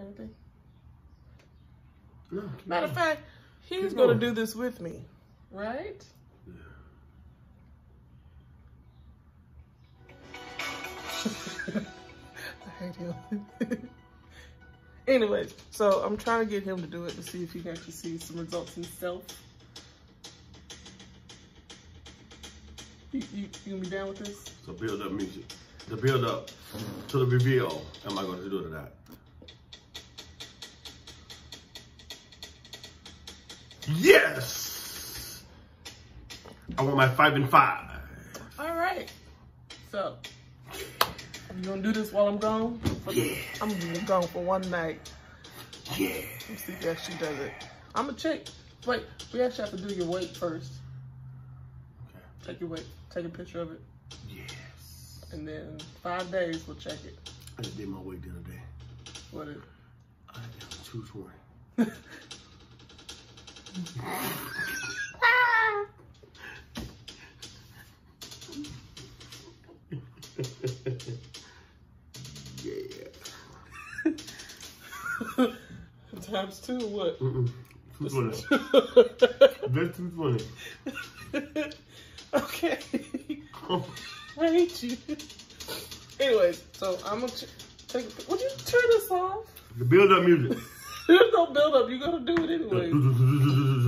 got anything? No, Matter of fact, he's Keep gonna do this with me, right? I hate him. Anyways, so I'm trying to get him to do it to see if he can actually see some results himself. You, you, you gonna be down with this? So build up music. The build up to the reveal. Am I going to do that? Yes! I want my five and five. All right. So, you gonna do this while I'm gone? For- Yeah. I'm gonna be gone for one night. Yeah. Let's see if she actually does it. I'm gonna check. Wait, we actually have to do your weight first. Okay. Take your weight. Take a picture of it. Yes. And then five days, we'll check it. I just did my weight the other day. What is I got 220. yeah. Times two, what? Mm-mm. 220. That's 220. okay. Oh. I hate you. Anyways, so I'm gonna take. Would you turn this off? the build up music. There's no build up. You gotta do it anyway.